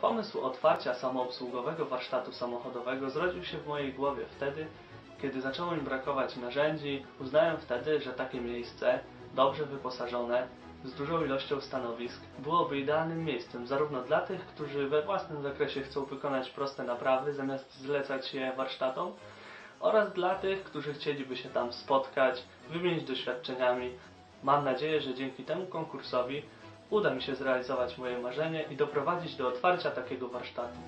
Pomysł otwarcia samoobsługowego warsztatu samochodowego zrodził się w mojej głowie wtedy, kiedy zaczęło mi brakować narzędzi. Uznałem wtedy, że takie miejsce, dobrze wyposażone, z dużą ilością stanowisk, byłoby idealnym miejscem zarówno dla tych, którzy we własnym zakresie chcą wykonać proste naprawy zamiast zlecać je warsztatom, oraz dla tych, którzy chcieliby się tam spotkać, wymienić doświadczeniami. Mam nadzieję, że dzięki temu konkursowi uda mi się zrealizować moje marzenie i doprowadzić do otwarcia takiego warsztatu.